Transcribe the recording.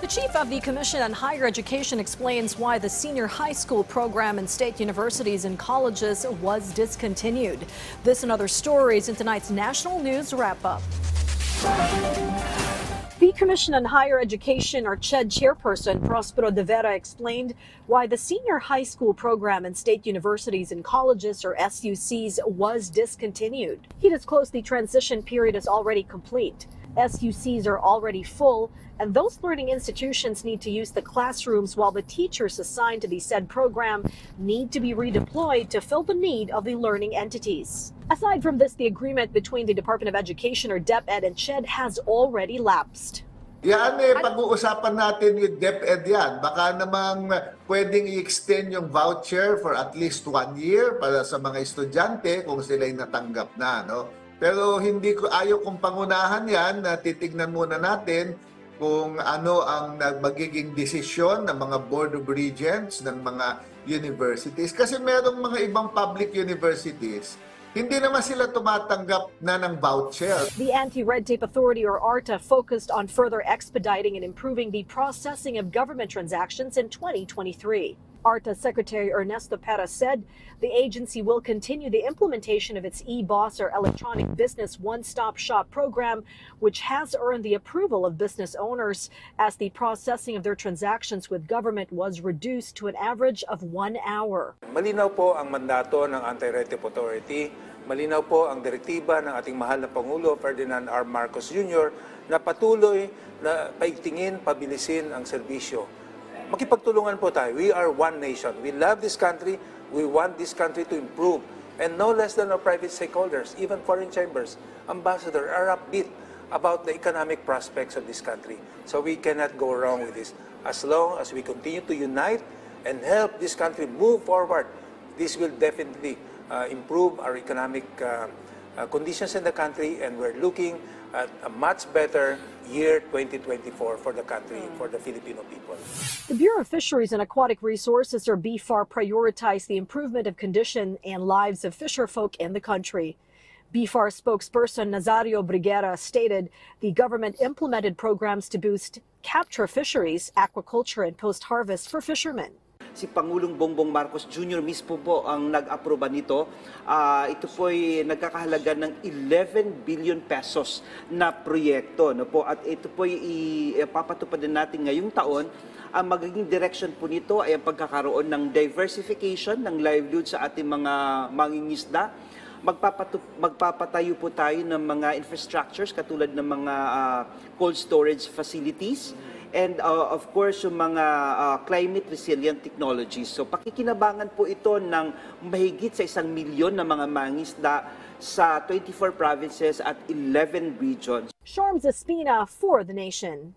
The chief of the Commission on Higher Education explains why the senior high school program in state universities and colleges was discontinued. This and other stories in tonight's national news wrap up. The Commission on Higher Education, or CHED chairperson Prospero De Vera, explained why the senior high school program in state universities and colleges, or SUCs, was discontinued. He disclosed the transition period is already complete. SUCs are already full, and those learning institutions need to use the classrooms while the teachers assigned to the said program need to be redeployed to fill the need of the learning entities. Aside from this, the agreement between the Department of Education or DepEd and CHED has already lapsed. Yan eh, pag-uusapan natin with DepEd yan. Baka namang pwedeng i-extend yung voucher for at least one year para sa mga estudyante kung sila'y natanggap na. No? Pero hindi ko ayaw kong pangunahan yan na titignan muna natin kung ano ang magiging desisyon ng mga Board of Regents ng mga universities. Kasi merong mga ibang public universities, hindi naman sila tumatanggap na ng voucher. The Anti-Red Tape Authority or ARTA focused on further expediting and improving the processing of government transactions in 2023. ARTA Secretary Ernesto Perez said the agency will continue the implementation of its e-boss or electronic business one-stop shop program, which has earned the approval of business owners as the processing of their transactions with government was reduced to an average of one hour. Malinaw po ang mandato ng Anti-Red Tape Authority. Malinaw po ang direktiba ng ating mahal na Pangulo, Ferdinand R. Marcos Jr., na patuloy na paigtingin, pabilisin ang serbisyo. Makipagtulungan po tayo. We are one nation. We love this country. We want this country to improve. And no less than our private stakeholders, even foreign chambers, ambassador, are upbeat about the economic prospects of this country. So we cannot go wrong with this. As long as we continue to unite and help this country move forward, this will definitely uh, improve our economic uh, uh, conditions in the country, and we're looking at a much better year 2024 for the country, for the Filipino people. The Bureau of Fisheries and Aquatic Resources, or BFAR, prioritized the improvement of condition and lives of fisherfolk in the country. BFAR spokesperson Nazario Briguera stated the government implemented programs to boost capture fisheries, aquaculture, and post-harvest for fishermen. Si Pangulong Bongbong Marcos Jr. mismo po ang nag-aproba nito. Ah, ito po ay nagkakahalaga ng 11 billion pesos na proyekto. No po? At ito po ay ipapatupad natin ngayong taon. Ang magiging direction po nito ay ang pagkakaroon ng diversification ng livelihood sa ating mga mangingisda. Magpapatu- magpapatayo po tayo ng mga infrastructures katulad ng mga ah, cold storage facilities and uh, of course yung mga uh, climate resilient technologies. So pakikinabangan po ito ng mahigit sa isang milyon na mga mangisda sa 24 provinces at 11 regions. Sharms Espina for the nation.